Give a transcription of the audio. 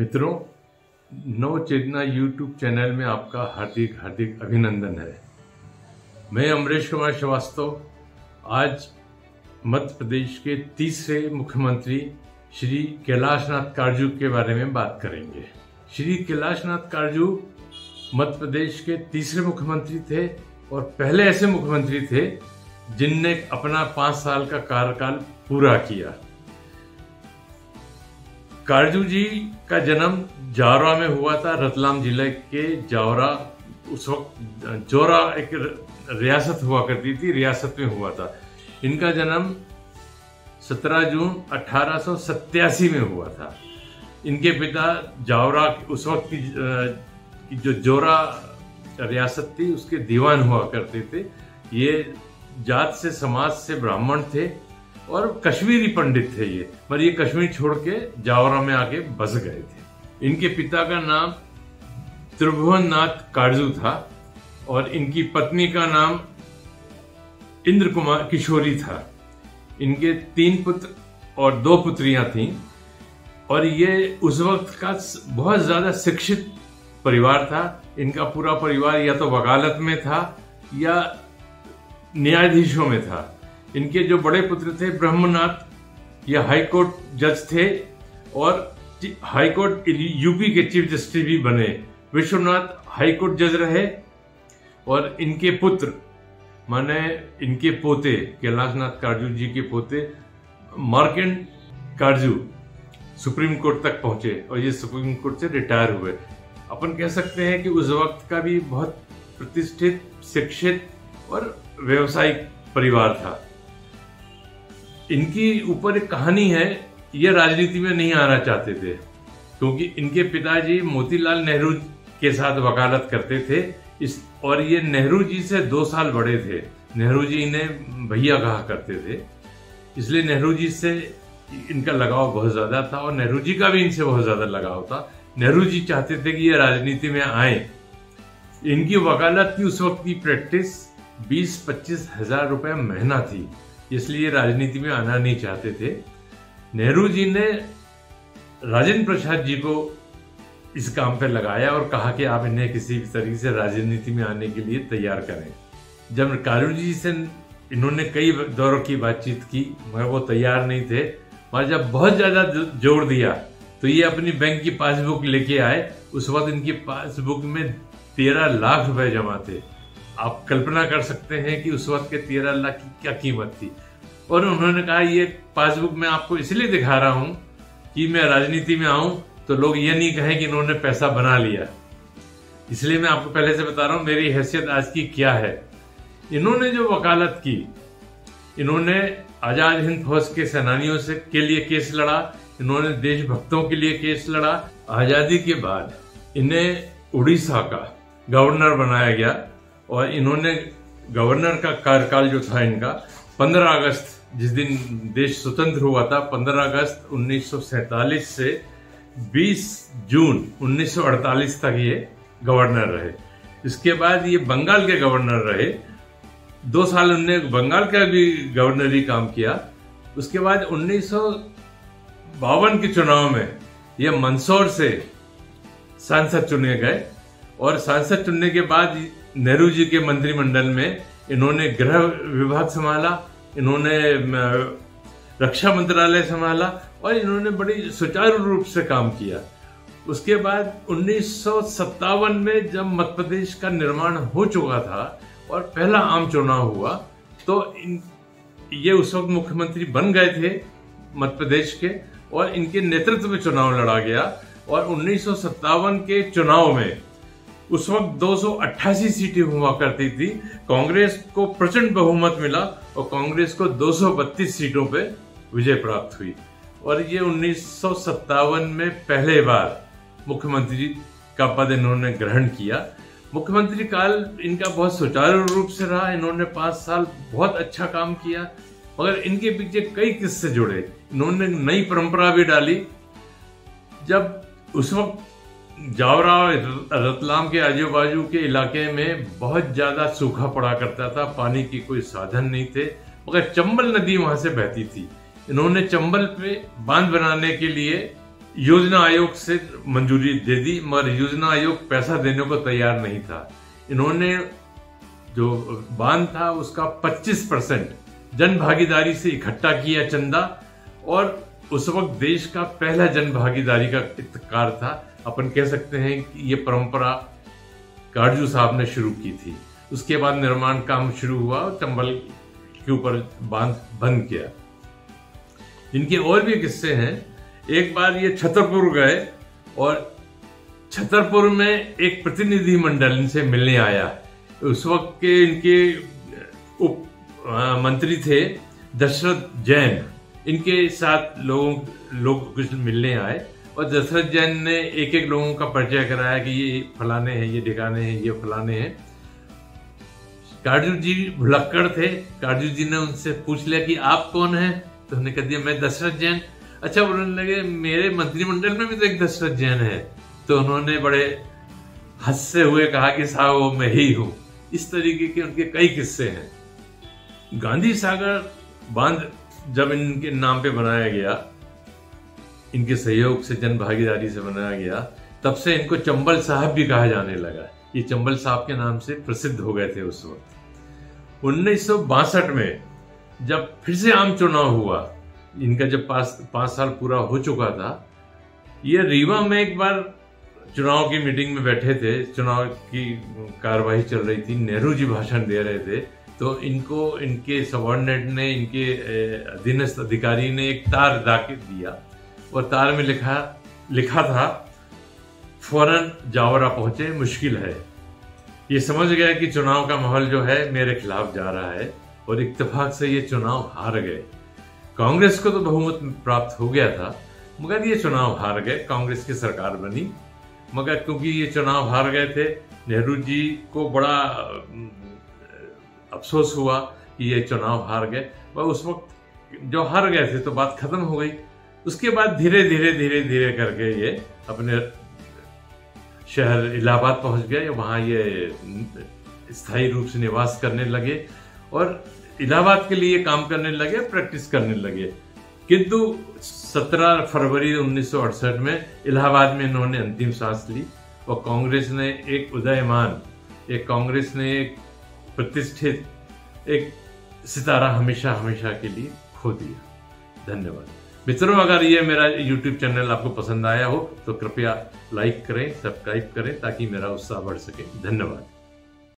मित्रों नव चेतना YouTube channel में आपका हार्दिक हार्दिक अभिनंदन है। मैं अमरीश कुमार श्रीवास्तव, आज मध्य प्रदेश के तीसरे मुख्यमंत्री श्री कैलाशनाथ कारजू के बारे में बात करेंगे। श्री कैलाशनाथ कारजू मध्य प्रदेश के तीसरे मुख्यमंत्री थे और पहले ऐसे मुख्यमंत्री थे जिनने अपना पाँच साल का कार्यकाल पूरा किया। कारजू जी का जन्म जावरा में हुआ था, रतलाम ज़िले के जावरा। उस वक्त, जोरा एक रियासत हुआ करती थी, रियासत में हुआ था। इनका जन्म 17 जून अठारह में हुआ था। इनके पिता जावरा, उस वक्त की जो जोरा रियासत थी, उसके दीवान हुआ करते थे। ये जात से, समाज से ब्राह्मण थे। और कश्मीरी पंडित थे ये, पर ये कश्मीर छोड़ के जावरा में आके बस गए थे। इनके पिता का नाम त्रिभुवन नाथ काजू था और इनकी पत्नी का नाम इंद्र कुमार किशोरी था। इनके तीन पुत्र और दो पुत्रियाँ थीं और ये उस वक्त का बहुत ज़्यादा शिक्षित परिवार था। इनका पूरा परिवार या तो वकालत में था या न्यायाधीशों में था। इनके जो बड़े पुत्र थे ब्रह्मनाथ, ये हाई कोर्ट जज थे और हाई कोर्ट यूपी के चीफ जस्टिस भी बने। विश्वनाथ हाई कोर्ट जज रहे और इनके पुत्र, माने इनके पोते, कैलाशनाथ काजू जी के पोते मार्केंड काजू सुप्रीम कोर्ट तक पहुँचे और ये सुप्रीम कोर्ट से रिटायर हुए। अपन कह सकते हैं कि उस वक्त का भी बहुत प्रतिष्ठित, शिक्षित और व्यवसायिक परिवार था। इनकी ऊपर एक कहानी है ये राजनीति में नहीं आना चाहते थे, क्योंकि इनके पिताजी मोतीलाल नेहरू के साथ वकालत करते थे। इस, और ये नेहरू जी से दो साल बड़े थे। नेहरू जी इन्हें भैया कहा करते थे। इसलिए नेहरू जी से इनका लगाव बहुत ज़्यादा था और नेहरू जी का भी इनसे बहुत ज़्यादा लगाव था। नेहरू जी चाहते थे कि ये राजनीति में आए। इनकी वकालत की उस वक्त की प्रैक्टिस बीस पच्चीस हज़ार रुपये महीना थी। इसलिए राजनीति में आना नहीं चाहते थे। नेहरू जी ने राजेंद्र प्रसाद जी को इस काम पर लगाया और कहा कि आप इन्हें किसी भी तरीके से राजनीति में आने के लिए तैयार करें। जब कारू जी से इन्होंने कई दौरों की बातचीत की मगर वो तैयार नहीं थे। मगर जब बहुत ज़्यादा ज़ोर दिया तो ये अपनी बैंक की पासबुक लेके आए। उस वक्त इनकी पासबुक में तेरह लाख रुपए जमा थे। आप कल्पना कर सकते हैं कि उस वक्त के तेरह लाख की क्या कीमत थी। और उन्होंने कहा, ये पासबुक मैं आपको इसलिए दिखा रहा हूँ कि मैं राजनीति में आऊँ तो लोग ये नहीं कहें कि इन्होंने पैसा बना लिया। इसलिए मैं आपको पहले से बता रहा हूँ, मेरी हैसियत आज की क्या है? इन्होंने जो वकालत की, इन्होंने आज़ाद हिंद फौज के सेनानियों से के लिए केस लड़ा, इन्होंने देशभक्तों के लिए केस लड़ा, आज़ादी के बाद इन्हें उड़ीसा का गवर्नर बनाया गया। और इन्होंने गवर्नर का कार्यकाल जो था इनका 15 अगस्त, जिस दिन देश स्वतंत्र हुआ था 15 अगस्त उन्नीस सौ सैंतालीस से 20 जून 1948 तक ये गवर्नर रहे। इसके बाद ये बंगाल के गवर्नर रहे। दो साल उनने बंगाल का भी गवर्नरी काम किया। उसके बाद उन्नीस बावन के चुनाव में ये मंदसौर से सांसद चुने गए और सांसद चुनने के बाद नेहरू जी के मंत्रिमंडल में इन्होंने गृह विभाग संभाला इन्होंने रक्षा मंत्रालय संभाला और इन्होंने बड़ी सुचारू रूप से काम किया। उसके बाद उन्नीस सौ सत्तावन में जब मध्य प्रदेश का निर्माण हो चुका था और पहला आम चुनाव हुआ तो इन, ये उस वक्त मुख्यमंत्री बन गए थे मध्य प्रदेश के और इनके नेतृत्व में चुनाव लड़ा गया और उन्नीस सौ सत्तावन के चुनाव में उस वक्त दो सौ अट्ठासी सीटें हुआ करती थी। कांग्रेस को प्रचंड बहुमत मिला और कांग्रेस को 232 सीटों पे विजय प्राप्त हुई। और ये उन्नीस सौ सत्तावन में पहले बार मुख्यमंत्री का पद इन्होंने ग्रहण किया। मुख्यमंत्री काल इनका बहुत सुचारू रूप से रहा। इन्होंने पाँच साल बहुत अच्छा काम किया, मगर इनके पीछे कई किस्से जुड़े। इन्होंने नई परंपरा भी डाली। जब उस वक्त जावरा रतलाम के आजू बाजू के इलाके में बहुत ज़्यादा सूखा पड़ा करता था, पानी की कोई साधन नहीं थे, मगर चंबल नदी वहाँ से बहती थी। इन्होंने चंबल पे बाँध बनाने के लिए योजना आयोग से मंजूरी दे दी, मगर योजना आयोग पैसा देने को तैयार नहीं था। इन्होंने जो बाँध था, उसका 25 परसेंट जन भागीदारी से इकट्ठा किया चंदा, और उस वक्त देश का पहला जन भागीदारी का कार था। अपन कह सकते हैं कि ये परंपरा काजू साहब ने शुरू की थी। उसके बाद निर्माण काम शुरू हुआ चंबल के ऊपर बाँध, बंद किया। इनके और भी किस्से हैं। एक बार ये छतरपुर गए और छतरपुर में एक प्रतिनिधि मंडल इनसे मिलने आया। उस वक्त के इनके उप मंत्री थे दशरथ जैन। इनके साथ लोगों, लोग कुछ मिलने आए। और दशरथ जैन ने एक एक लोगों का परिचय कराया कि ये फलाने हैं, ये ठिकाने हैं, ये फलाने हैं। काजू जी भुलक्कड़ थे। काजू जी ने उनसे पूछ लिया कि आप कौन हैं? तो उन्होंने कह दिया, मैं दशरथ जैन। अच्छा बोलने लगे, मेरे मंत्रिमंडल में भी तो एक दशरथ जैन है। तो उन्होंने बड़े हँसते हुए कहा कि साहब, वो मैं ही हूँ। इस तरीके के उनके कई किस्से हैं। गांधी सागर बाँध जब इनके नाम पे बनाया गया इनके सहयोग से जन भागीदारी से बनाया गया, तब से इनको चंबल साहब भी कहा जाने लगा। ये चंबल साहब के नाम से प्रसिद्ध हो गए थे उस वक्त। उन्नीस सौ बासठ में जब फिर से आम चुनाव हुआ, इनका जब पास, पाँच साल पूरा हो चुका था, ये रीवा में एक बार चुनाव की मीटिंग में बैठे थे, चुनाव की कार्यवाही चल रही थी, नेहरू जी भाषण दे रहे थे तो इनको, इनके सबॉर्डिनेट ने, इनके अधीनस्थ अधिकारी ने एक तार दाके दिया। और तार में लिखा लिखा था, फ़ौरन जावरा पहुँचे, मुश्किल है। ये समझ गया कि चुनाव का माहौल जो है, मेरे खिलाफ जा रहा है और इत्तेफाक से ये चुनाव हार गए। कांग्रेस को तो बहुमत प्राप्त हो गया था, मगर ये चुनाव हार गए, कांग्रेस की सरकार बनी। मगर क्योंकि ये चुनाव हार गए थे, नेहरू जी को बड़ा, अफसोस हुआ कि ये चुनाव हार गए। वह उस वक्त जो हार गए थे तो बात खत्म हो गई। उसके बाद धीरे धीरे धीरे धीरे करके ये अपने शहर इलाहाबाद पहुँच गए, वहाँ ये स्थायी रूप से निवास करने लगे और इलाहाबाद के लिए काम करने लगे, प्रैक्टिस करने लगे। किंतु 17 फरवरी उन्नीस सौ अड़सठ में इलाहाबाद में इन्होंने अंतिम सांस ली और कांग्रेस ने एक उदयमान, एक कांग्रेस ने एक प्रतिष्ठित, एक सितारा हमेशा हमेशा के लिए खो दिया। धन्यवाद। मित्रों, अगर ये मेरा यूट्यूब चैनल आपको पसंद आया हो तो कृपया लाइक करें सब्सक्राइब करें, ताकि मेरा उत्साह बढ़ सके। धन्यवाद।